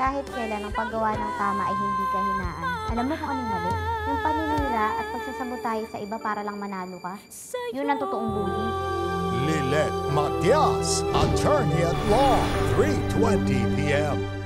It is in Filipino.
Kahit kailan ang paggawa ng tama ay hindi kahinaan. Alam mo kung anong mali? Yung paninira at pagsasabotay sa iba para lang manalo ka. Yun ang totoong bully. Lilet Matias, attorney at law, 3:20 p.m.